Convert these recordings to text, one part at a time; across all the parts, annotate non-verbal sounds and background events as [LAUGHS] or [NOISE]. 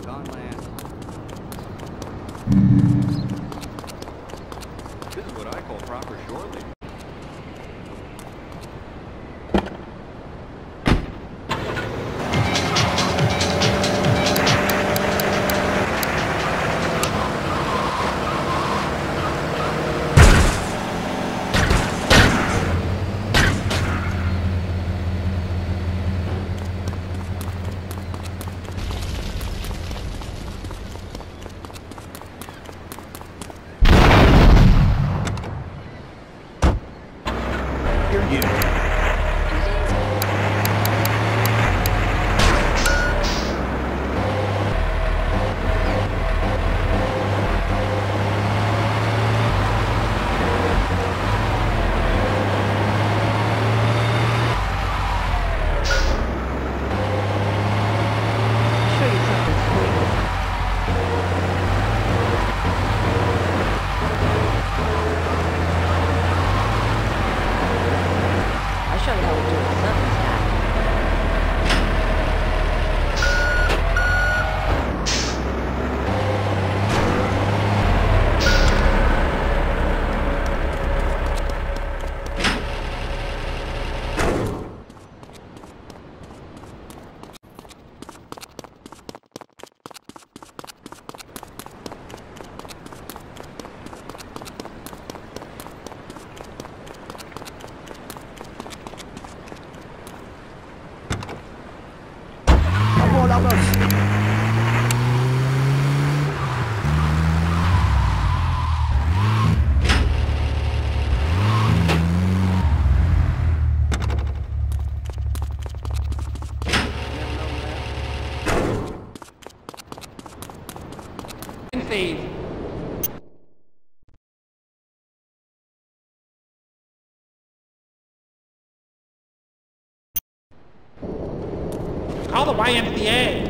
This is what I call proper shore leave. all the way into the air.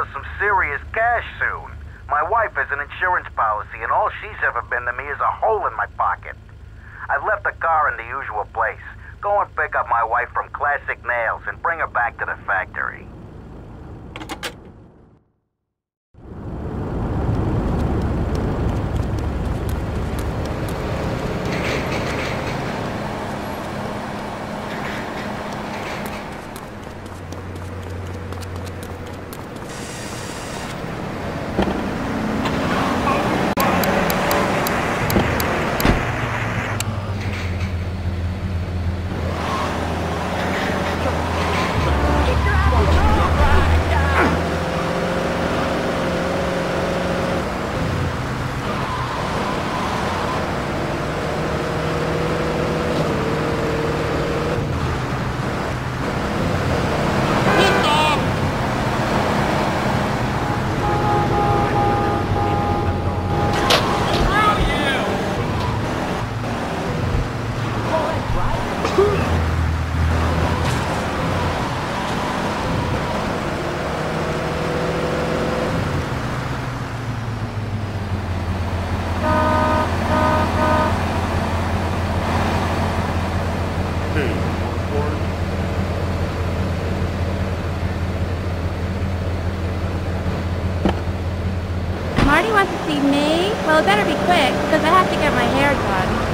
Some serious cash soon. My wife has an insurance policy, and all she's ever been to me is a hole in my pocket. I've left the car in the usual place. Go and pick up my wife from Classic Nails and bring her back to the factory. Marty wants to see me? Well, it better be quick, because I have to get my hair done.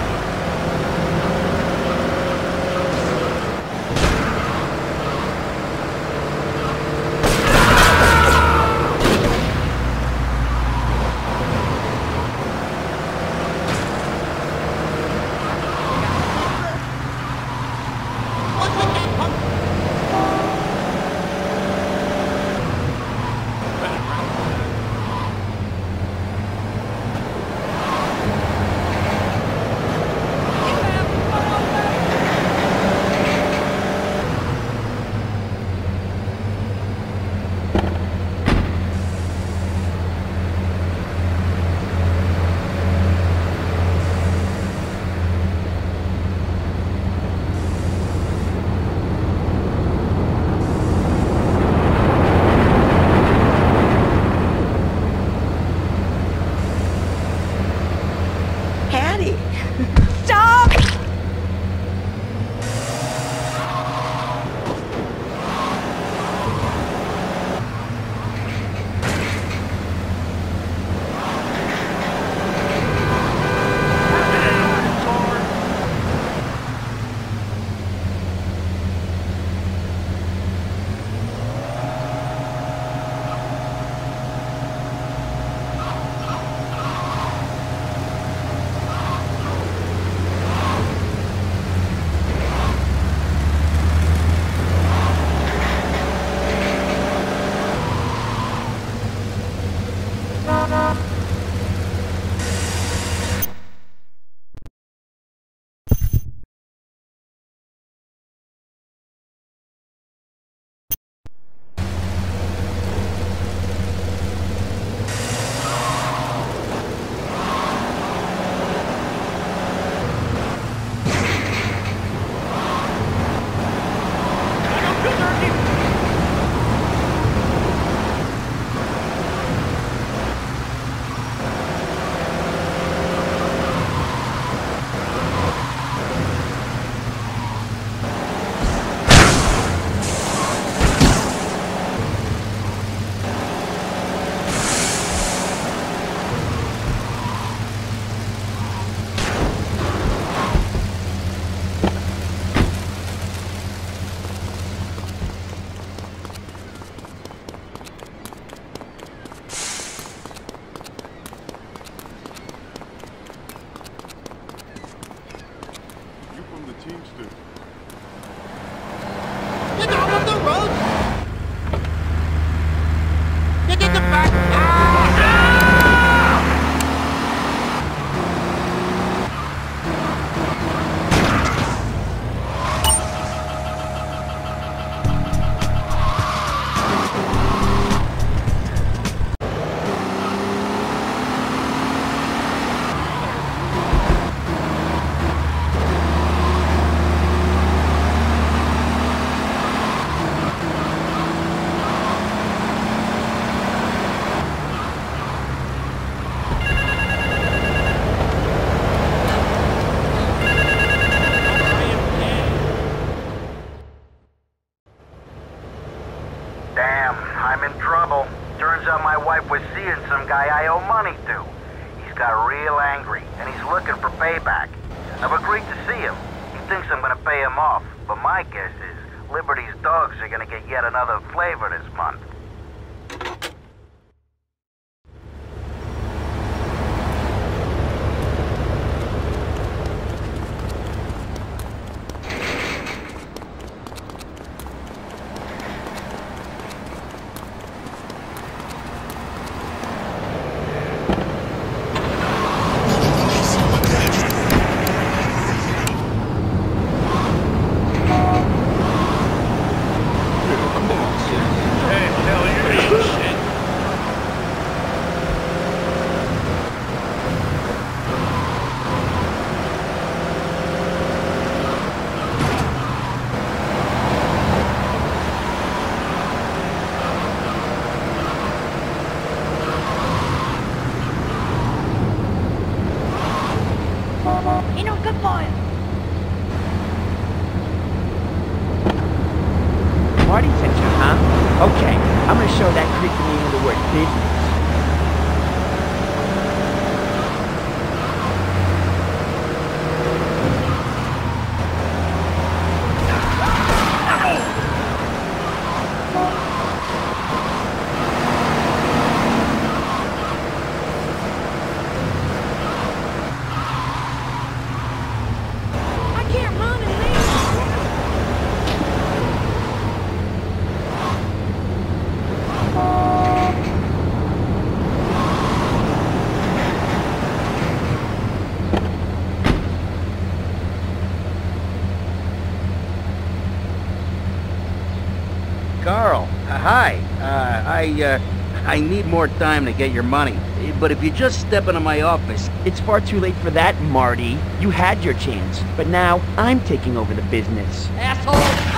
Carl, uh, hi. Uh, I, uh, I need more time to get your money. But if you just step into my office, It's far too late for that, Marty. You had your chance, but now I'm taking over the business. Asshole!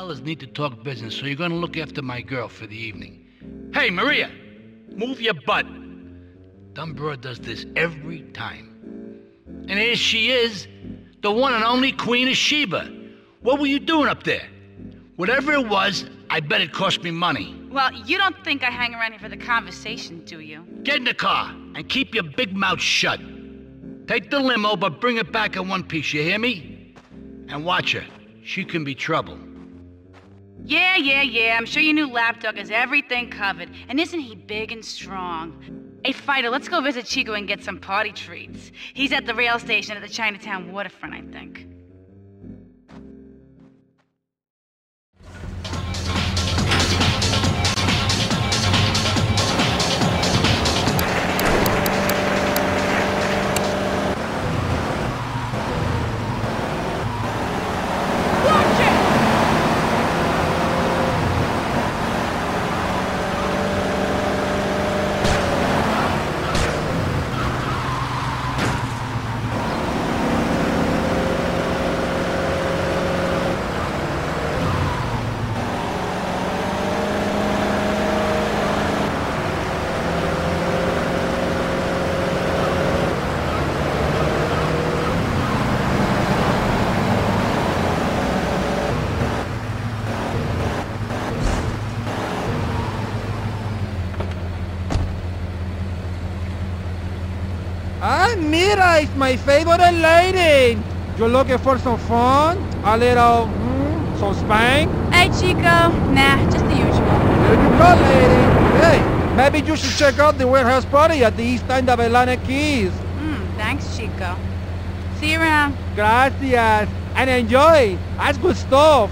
Fellas need to talk business, so you're gonna look after my girl for the evening. Hey, Maria, move your butt. Dumb broad does this every time. And here she is, the one and only Queen of Sheba. What were you doing up there? Whatever it was, I bet it cost me money. Well, you don't think I hang around here for the conversation, do you? Get in the car and keep your big mouth shut. Take the limo, but bring it back in one piece, you hear me? And watch her. She can be trouble. Yeah, yeah, yeah. I'm sure your new lapdog has everything covered. And isn't he big and strong? Hey, Fido, let's go visit Chico and get some party treats. He's at the rail station at the Chinatown waterfront, I think. It's my favorite lady. You're looking for some fun? A little, mm, some spank? Hey, Chico. Nah, just the usual. There you go, lady. Hey, maybe you should check out the warehouse party at the east end of Atlantic Quays. Hmm, thanks, Chico. See you around. Gracias. And enjoy. That's good stuff.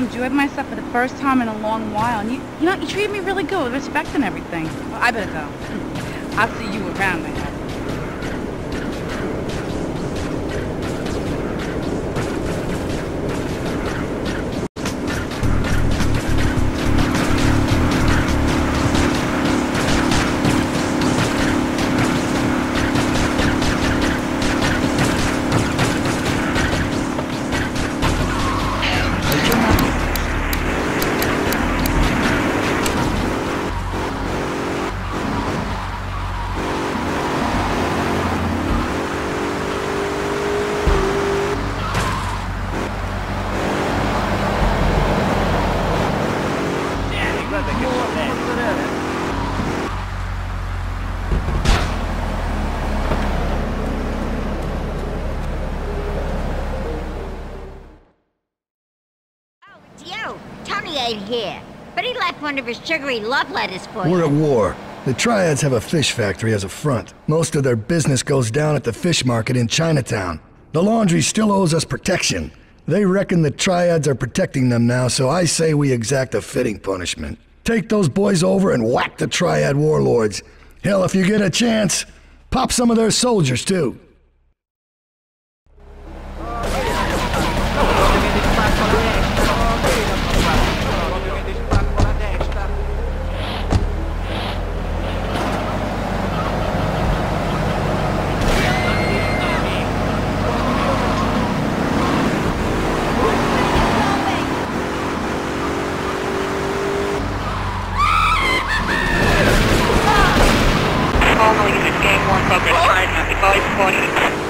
Enjoyed myself for the first time in a long while, and you, you know, you treated me really good with respect and everything. Well, I better go. [LAUGHS] I'll see you around, I Ain't here, but he left one of his sugary love letters for you. We're at war. The Triads have a fish factory as a front. Most of their business goes down at the fish market in Chinatown. The laundry still owes us protection. They reckon the Triads are protecting them now, so I say we exact a fitting punishment. Take those boys over and whack the Triad warlords. Hell, if you get a chance, pop some of their soldiers too. Try and